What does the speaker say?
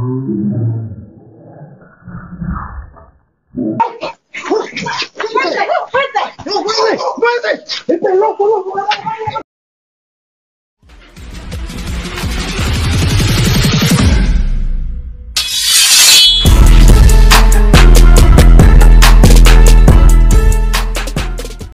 ¡Fuerte! ¡Fuerte! ¡Fuerte! ¡Fuerte! ¡Este loco, loco!